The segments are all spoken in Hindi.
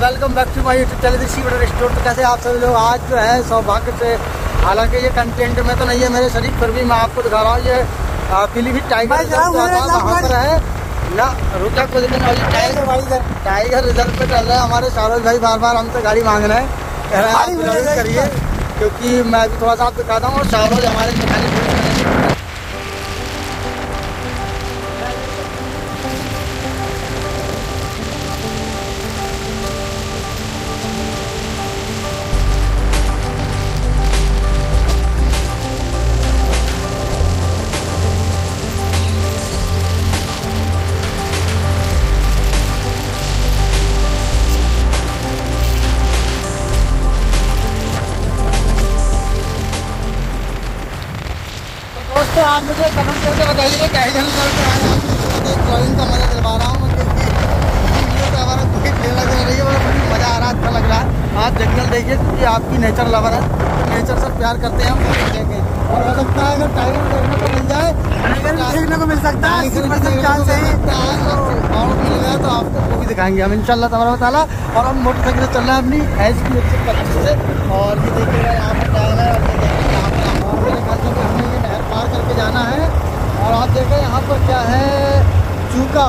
Welcome back to my YouTube channel C butter store तो कैसे आप सभी लोग आज जो है सौभाग्य से हालाँकि ये कंटेंट में तो नहीं है मेरे शरीर फिर भी मैं आपको दिखा रहा हूँ ये पीलीभीत टाइगर वहाँ पर है। ना रुका कुछ दिन टाइगर टाइगर रिज़र्व पे चल रहा है हमारे शाहरुख भाई बार बार हमसे गाड़ी मांग रहे हैं। कह रहे हैं आप करिए क्योंकि मैं भी थोड़ा सा आपको दिखाता हूँ और शाहरुख हमारे मैकेनिक दोस्तों आप मुझे कमेंट करके बताइए क्या ही। करके हैं का मज़ा दिलवा रहा हूँ क्योंकि हमारा कोई फेल लग रही है बड़ा मज़ा आ रहा है अच्छा लग रहा है। आप जंगल देखिए क्योंकि आपकी नेचर लवर है नेचर से प्यार करते हैं हम देखें और हो सकता है अगर टाइगर देखने को मिल जाए टाइगर देखने को मिल सकता है और मिल गया तो आपको वो भी दिखाएँगे हम इंशाल्लाह तबारा ताला। और हम मोटरसाइकिल से चल रहे हैं अपनी एच की एक सौ पच्चीस से और ये देखिएगा यहाँ पर है और ये देखिए यहाँ पर करके जाना है और आप देखें यहाँ पर क्या है चूका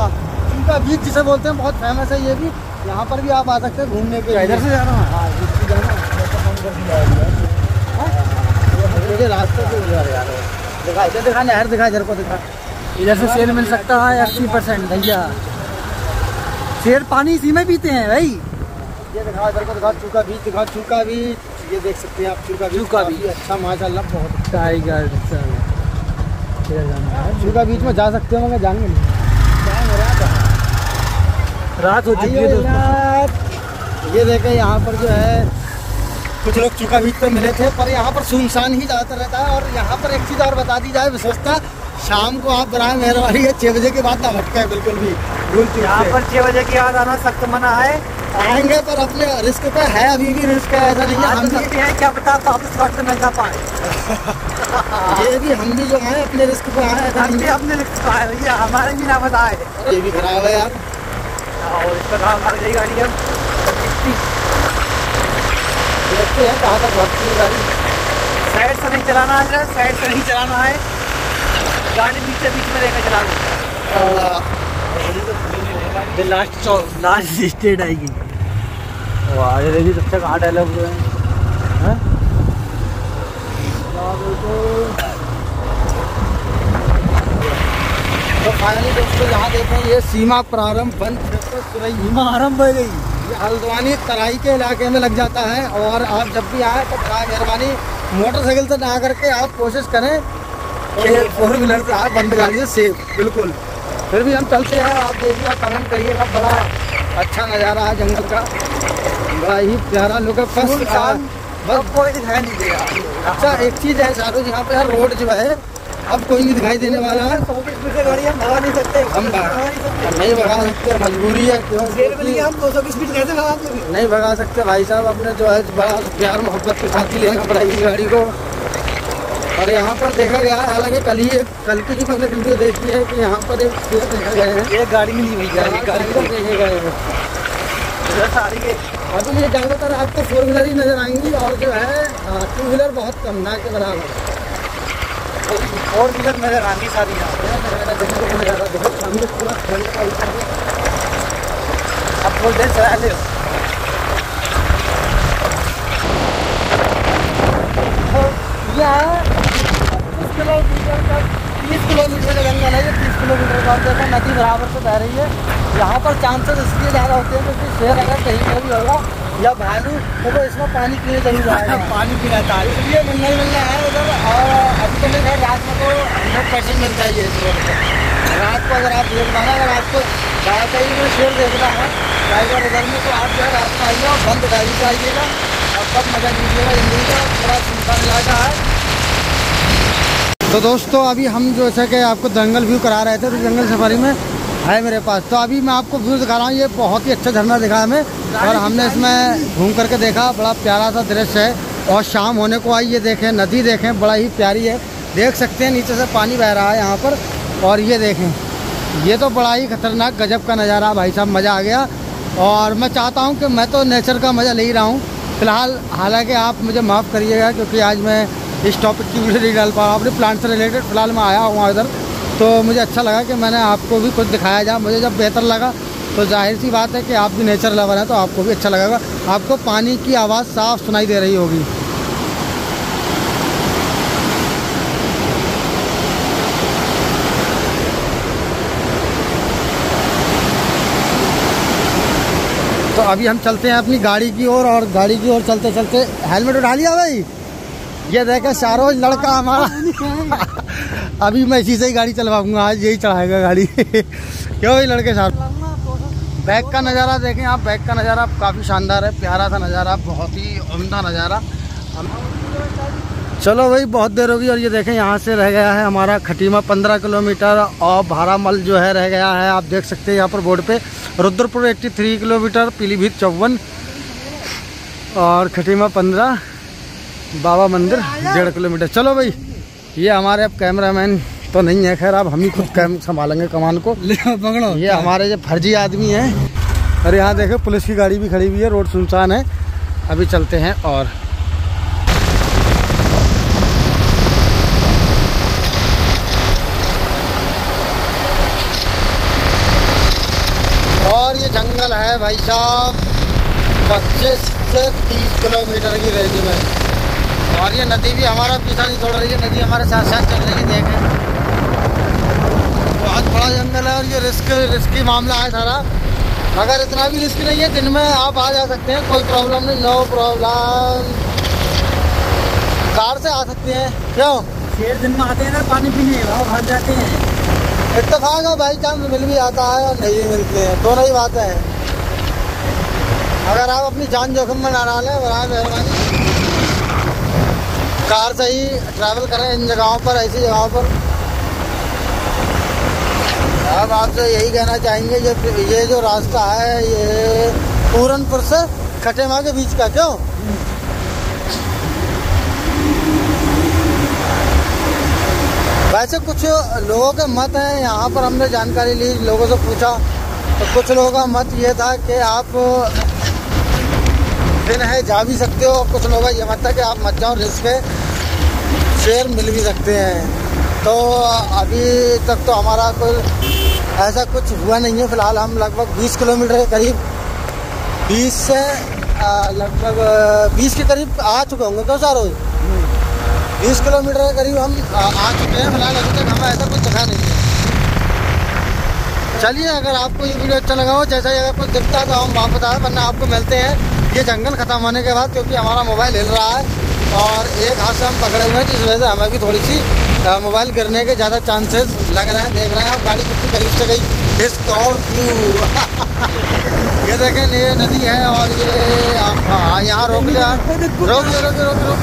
चूका बीच जिसे बोलते हैं बहुत फ़ेमस है ये भी यहाँ पर भी आप आ सकते हैं घूमने के लिए। इधर से जाना है? हाँ इधर से जाना है। है। मुझे रास्ते से यार दिखा इधर दिखा नहर दिखा इधर को दिखा इधर से शेर मिल सकता है अस्सी परसेंट भैया शेर पानी इसी में पीते हैं भाई ये दिखा इधर को दिखा चूका बीच दिखा चूका बीच ये देख सकते हैं आप चूका बीच चूका बीच। अच्छा माशाल्लाह बहुत टाइगर जाना है बीच में जा सकते हो मगर जाएँगे नहीं रात हो चुकी है ये देखे यहाँ पर जो है कुछ लोग चूका बीच पे मिले थे, पर यहाँ पर सुनसान ही ज़्यादातर रहता है और यहाँ पर एक चीज़ और बता दी जाए, विशेषता, शाम को आप बनाए मेहरबानी है छः बजे के बाद ना भटका है, बिल्कुल भी यहाँ पर छह बजे के बाद आना सख्त मना है। आएँगे पर अपने रिस्क पे है अभी भी रिस्क है ऐसा नहीं है। हम तो भी सकते हैं क्या पता वापस लौट कर न जा पाए। ये भी हम भी जो है अपने रिस्क पे आए हम भी अपने लिख पाए भैया हमारे भी ना बताए ये भी खराब है यार। और इस पर भाग गई गाड़ी हम देखते हैं कहाँ तक भटकी है गाड़ी। साइड से नहीं चलाना है साइड से नहीं चलाना है। गाड़ी बीच बीच में लेकर चला लास्ट लास्ट स्टेट आएगी वाह ये देखिए सबसे कहाँ डायलॉग हुए हैं। तो फाइनली दोस्तों यहाँ देखें ये सीमा प्रारंभ बंद सीमा आरंभ हो गई। ये हल्द्वानी तराई के इलाके में लग जाता है और आप जब भी आए तो बड़ा मेहरबानी। मोटरसाइकिल से ना करके आप कोशिश करें फोर व्हीलर से आप बंद करिए सेफ़ बिल्कुल। फिर भी हम चलते हैं। आप देखिए आप कमेंट करिएगा बड़ा अच्छा नज़ारा है जंगल का। बड़ा ही प्यारा लुक है। फ़र्स्ट सुनसान बस कोई दिखाई नहीं देगा अच्छा एक चीज़ है शाहरुख यहाँ पे रोड जो है अब कोई नहीं दिखाई देने वाला है। गाड़ी हम भगा नहीं सकते हम भगा नहीं सकते भगा सकते मजबूरी है हम दो सौ कैसे भगा नहीं भगा सकते भाई साहब अपने जो है बड़ा प्यार मोहब्बत के साथ ही लेना पड़ेगी गाड़ी को। और यहाँ पर देखा गया है हालाँकि कल ही कल की जो मैंने वीडियो देखी है कि यहाँ पर एक देखा गए हैं। ये गाड़ी मिली भैया ये गाड़ी। देखे गए हैं। इधर सारी के अभी ये ज़्यादातर आपको फोर व्हीलर ही नज़र आएँगी और जो है टू व्हीलर बहुत कम ना के बराबर। फोर व्हीलर नज़र आनी सारी यहाँ। बहुत सामने पूरा फ्रंट का अब बोल दे चला ले यह तीस किलोमीटर का तीस किलोमीटर का जंगल है ये तीस किलोमीटर का देखो नदी बराबर से बह रही है। यहाँ पर चांसेस इसलिए ज़्यादा होते हैं क्योंकि शेर अगर कहीं पर भी होगा या भालू तो वो इसमें पानी पीने ज़रूर आएगा पानी पीना था इसलिए मिलना ही मिलना है उधर और अभी तो है रात में तो हंड्रेड परसेंट मिलता ही है रात को अगर आप देखना है अगर आपको ज़्यादा कहीं में शेर देखना है टाइगर इधर में तो आप जो है रात में आइए और बंद गाड़ी से आइएगा और सब मज़ा लीजिएगा। का थोड़ा सुनसान इलाका है। तो दोस्तों, अभी हम जो जैसा कि आपको जंगल व्यू करा रहे थे तो जंगल सफारी में है मेरे पास। तो अभी मैं आपको व्यू दिखा रहा हूँ, ये बहुत ही अच्छा झरना दिखा हमें। और हमने इसमें घूम करके देखा, बड़ा प्यारा सा दृश्य है। और शाम होने को आई, ये देखें, नदी देखें, बड़ा ही प्यारी है। देख सकते हैं, नीचे से पानी बह रहा है यहाँ पर। और ये देखें, ये तो बड़ा ही खतरनाक गजब का नज़ारा भाई साहब, मज़ा आ गया। और मैं चाहता हूँ कि मैं तो नेचर का मज़ा ले ही रहा हूँ। फ़िलहाल, हालाँकि आप मुझे माफ़ करिएगा, क्योंकि आज मैं इस टॉपिक की वीडियो नहीं डाल पा रहा अपने प्लांट से रिलेटेड फ़िलहाल मैं आया हूँ इधर। तो मुझे अच्छा लगा कि मैंने आपको भी कुछ दिखाया जाए। मुझे जब बेहतर लगा तो ज़ाहिर सी बात है कि आप भी नेचर लवर हैं तो आपको भी अच्छा लगेगा। आपको पानी की आवाज़ साफ़ सुनाई दे रही होगी। तो अभी हम चलते हैं अपनी गाड़ी की ओर और, और गाड़ी की ओर चलते चलते हेलमेट उठा लिया भाई? ये देखे शारोज लड़का हमारा। अभी मैं इसी से ही गाड़ी चलवाऊँगा, आज यही चढ़ाएगा गाड़ी। क्यों भाई लड़के साथ बैक का नज़ारा देखें आप बैक का नज़ारा काफ़ी शानदार है, प्यारा सा नज़ारा, बहुत ही उमदा नज़ारा। चलो भाई, बहुत देर होगी और ये देखें, यहाँ से रह गया है हमारा खटीमा, पंद्रह किलोमीटर, और भारामल जो है रह गया है। आप देख सकते हैं यहाँ पर बोर्ड पे, रुद्रपुर 83 किलोमीटर, पीलीभीत चौवन, और खटीमा पंद्रह। बाबा मंदिर डेढ़ किलोमीटर। चलो भाई ये हमारे अब कैमरामैन तो नहीं है खैर अब हम ही खुद कैम संभालेंगे कमान को। पकड़ो। ये हमारे जो फर्जी आदमी हैं। और यहाँ देखो पुलिस की गाड़ी भी खड़ी हुई है रोड सुनसान है। अभी चलते हैं और और ये जंगल है भाई साहब। पच्चीस से तीस किलोमीटर की रेंज में। और ये नदी भी हमारा पीछा नहीं छोड़ रही है नदी हमारे साथ साथ चल रही है देखें बहुत बड़ा जंगल है और ये रिस्क रिस्की मामला है सारा। मगर इतना भी रिस्क नहीं है दिन में आप आ जा सकते हैं कोई प्रॉब्लम नहीं नो प्रॉब्लम। कार से आ सकते हैं क्यों? शेर दिन में आते हैं ना पानी पीने वहाँ भाग जाते हैं। इतफाक है बाई चांस मिल भी आता है और नहीं मिलते हैं दोनों ही बातें हैं। अगर आप अपनी जान जोखिम में ना डालें बरए मेहरबानी। कार से ही ट्रैवल करें इन जगहों पर, ऐसी जगहों पर। अब आपसे यही कहना चाहेंगे, ये ये जो रास्ता है, ये पूरनपुर से खटेमा के बीच का क्यों? वैसे कुछ लोगों के मत हैं, यहाँ पर हमने जानकारी ली, लोगों से पूछा। तो कुछ लोगों का मत ये था कि आप दिन है जा भी सकते हो कुछ लोगों का ये मत था कि आप मत जाओ, रिस्क है। शेयर मिल भी सकते हैं। तो अभी तक तो हमारा कोई ऐसा कुछ हुआ नहीं है। फ़िलहाल हम लगभग 20 किलोमीटर के करीब 20 से लगभग 20 के करीब आ चुके होंगे क्यों सारो। बीस किलोमीटर के करीब हम आ चुके हैं। फ़िलहाल अभी तक हमें ऐसा कुछ दिखा नहीं है। चलिए, अगर आपको ये वीडियो अच्छा लगा हो, जैसा ही अगर कुछ दिखता है तो हम वहाँ बता वरना आपको मिलते हैं। ये जंगल खत्म होने के बाद, क्योंकि हमारा मोबाइल हिल रहा है। और एक हाथ से हम पकड़े हुए हैं जिस वजह से हमें भी थोड़ी सी मोबाइल गिरने के ज़्यादा चांसेस लग रहे हैं। देख रहे हैं आप गाड़ी कितनी करीब से गई। ये देखें ये नदी है और ये यहाँ रोक लिया रोक रोक रोक रोक रोक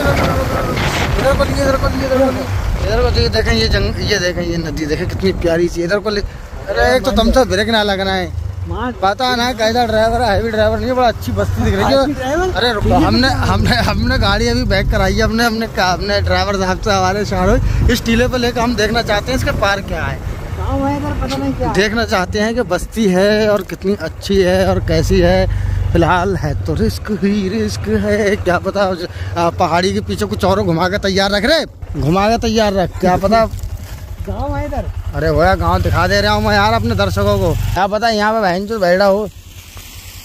इधर को लिए इधर को लिए इधर को लिए। इधर को लिए देखें ये जंग ये देखें ये नदी देखें कितनी प्यारी सी इधर को ले। अरे एक तो तुमसे ब्रेक ना लगना है। पता ना कैसा ड्राइवर है हैवी ड्राइवर नहीं बड़ा अच्छी बस्ती दिख रही है। अरे रुको हमने हमने हमने गाड़ी अभी बैक कराई है हमने हमने हमने ड्राइवर साहब से हमारे शाहरुख इस टीले पर लेकर हम देखना चाहते हैं इसका पार क्या है। पता नहीं क्या? देखना चाहते हैं कि बस्ती है और कितनी अच्छी है और कैसी है। फ़िलहाल है तो रिस्क ही रिस्क है क्या पता पहाड़ी के पीछे कुछ और घुमा के तैयार रख रहे। घुमा के तैयार रख क्या पता। गाँव है इधर? अरे भैया गाँव दिखा दे रहा हूँ मैं यार अपने दर्शकों को। क्या पता यहाँ पे बहन जो बैठा हो।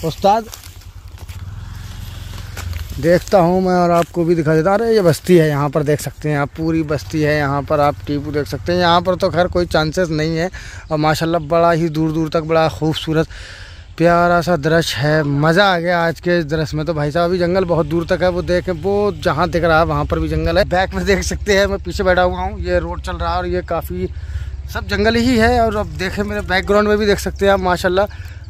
उस्ताद, देखता हूँ मैं और आपको भी दिखा देता अरे ये बस्ती है, यहाँ पर देख सकते हैं आप, पूरी बस्ती है, यहाँ पर आप टीपू देख सकते हैं। यहाँ पर तो खैर कोई चांसेस नहीं है और माशाल्लाह बड़ा ही दूर दूर तक बड़ा खूबसूरत, प्यारा सा दृश्य है। मज़ा आ गया आज के दृश्य में तो भाई साहब, अभी जंगल बहुत दूर तक है, वो देखें, वो जहाँ दिख रहा है, वहाँ पर भी जंगल है। बैक में देख सकते हैं, मैं पीछे बैठा हुआ हूँ, ये रोड चल रहा है और ये काफ़ी सब जंगल ही है और अब देखें मेरे बैकग्राउंड में भी देख सकते हैं आप माशाल्लाह।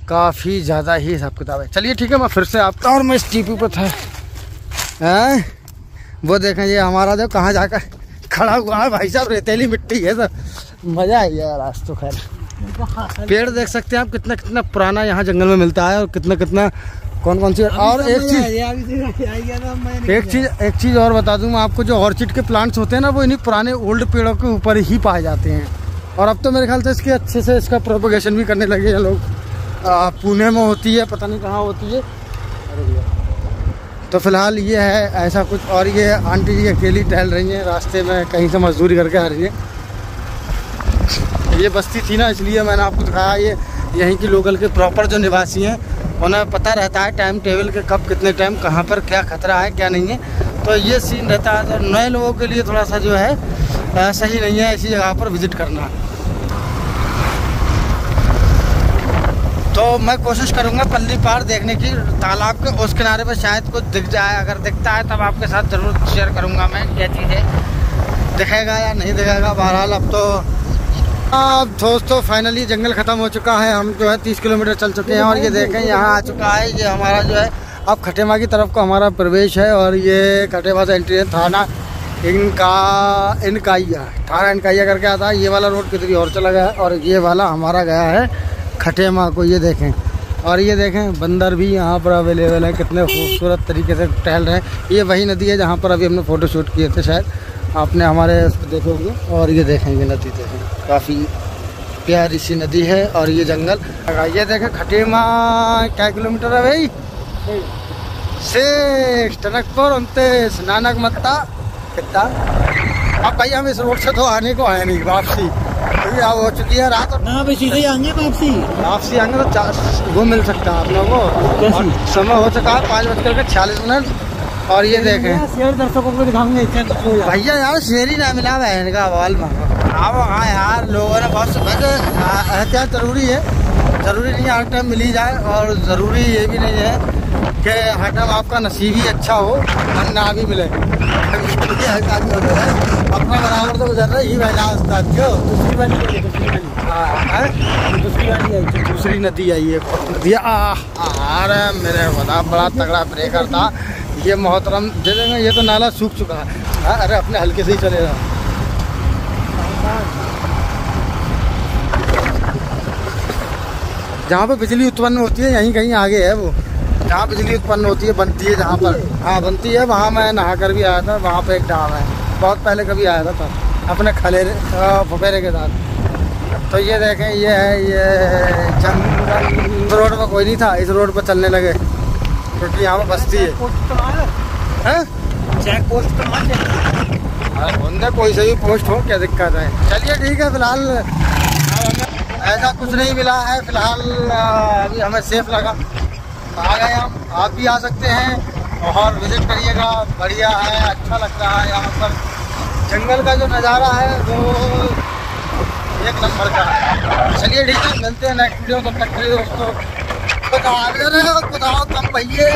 काफ़ी ज़्यादा ही हिसाब किताब है। चलिए ठीक है मैं फिर से आप और मैं इस टीपी पर था। हैं? वो देखें ये हमारा जो कहाँ जाकर खड़ा हुआ है भाई साहब रेतीली मिट्टी है सर मज़ा आई गया आज तो खैर। पेड़ देख सकते हैं आप कितना कितना पुराना यहाँ जंगल में मिलता है और कितना कितना कौन कौन सी और एक चीज़ एक चीज़ एक चीज़ और बता दूँ मैं आपको जो ऑर्चिड के प्लांट्स होते हैं ना वो इन्हीं पुराने ओल्ड पेड़ों के ऊपर ही पाए जाते हैं। और अब तो मेरे ख्याल से इसके अच्छे से इसका प्रोपोगेशन भी करने लगे हैं लोग। पुणे में होती है, पता नहीं कहाँ होती है। तो फ़िलहाल ये है, ऐसा कुछ और ये आंटी जी अकेली टहल रही हैं, रास्ते में कहीं से मजदूरी करके आ रही है। ये बस्ती थी ना, इसलिए मैंने आपको दिखाया, ये यहीं की लोकल के प्रॉपर जो निवासी हैं, उन्हें पता रहता है टाइम टेबल के कब कितने टाइम कहाँ पर क्या खतरा है, क्या नहीं है। तो ये सीन रहता है तो नए लोगों के लिए थोड़ा सा जो है सही नहीं है ऐसी जगह पर विज़िट करना तो मैं कोशिश करूँगा पल्ली पार देखने की, तालाब के उस किनारे पर शायद कुछ दिख जाए। अगर दिखता है, तब आपके साथ ज़रूर शेयर करूँगा मैं क्या चीज़ें। दिखेगा या नहीं दिखेगा, बहरहाल अब तो अब दोस्तों फाइनली जंगल ख़त्म हो चुका है। हम जो है तीस किलोमीटर चल चुके हैं और ये देखें, यहाँ आ चुका है। ये हमारा जो है, अब खटेमा की तरफ़ को हमारा प्रवेश है और ये खटेमा से एंट्री है थाना। इनका इनकाइया थाना इनकाइया करके आता है। ये वाला रोड कितनी और चला गया है और ये वाला हमारा गया है खटेमा को ये देखें। और ये देखें बंदर भी यहाँ पर अवेलेबल है। कितने खूबसूरत तरीके से टहल रहे हैं। ये वही नदी है जहाँ पर अभी हमने फ़ोटो शूट किए थे शायद। आपने हमारे उस पर देखे होंगे। और ये देखेंगे नदी देखें। काफ़ी प्यारी सी नदी है और ये जंगल। ये देखें खटेमा क्या किलोमीटर है भाई? सिक्स टनकपुर उनतीस नानक मत्ता कितना अब भाई हम इस रोड से तो आने को आए नहीं वापसी। क्योंकि अब हो चुकी है रात ना ही आएँगे वापसी? वापसी आएँगे तो वो मिल सकता है आप लोगों को। समय हो चुका है पाँच बज करके छियालीस मिनट। और ये देखें। शेयर दर्शकों को दिखाएँगे भैया यार शेर ही ना मिला बहन का बॉल अब हाँ यार लोगों ने बहुत वैसे एहतियात ज़रूरी है। ज़रूरी नहीं है हर टाइम मिल ही जाए और ज़रूरी ये भी नहीं है कि हर आपका नसीब ही अच्छा हो और ना भी मिले। ये है अपना बराबर तो गुजर रहा है ही बहना उस्ताद क्यों? दूसरी वाली दूसरी वाली। हाँ, दूसरी वाली आई दूसरी नदी आई है नदी आ अरे मेरे बड़ा बड़ा तगड़ा ब्रेकर था ये मोहतरम दे देंगे ये तो नाला सूख चुका है। हाँ, अरे अपने हल्के से ही चलेगा जहाँ पे बिजली उत्पन्न होती है यहीं कहीं आगे है वो। जहाँ बिजली उत्पन्न होती है, बनती है जहाँ पर। हाँ बनती है, वहाँ मैं नहा कर भी आया था, वहाँ पे एक डाम है। बहुत पहले कभी आया था तब अपने खलेरे फुफेरे के साथ। तो ये देखें, ये है, ये जंगल रोड पर कोई नहीं था, इस रोड पर चलने लगे। क्योंकि यहाँ पर बस्ती है। तो हैं? तो बंदे कोई से भी पोस्ट हो, क्या दिक्कत है? चलिए, ठीक है, फ़िलहाल, ऐसा कुछ नहीं मिला है, फ़िलहाल अभी हमें सेफ़ लगा। तो आ गए हम। आप भी आ सकते हैं और विज़िट करिएगा। बढ़िया है अच्छा लगता है यहाँ पर। जंगल का जो नज़ारा है वो एक नंबर का है। चलिए ठीक है मिलते हैं नेक्स्ट वीडियो तब तक के लिए दोस्तों। कुछ हाफिज़, खुदा कम भैया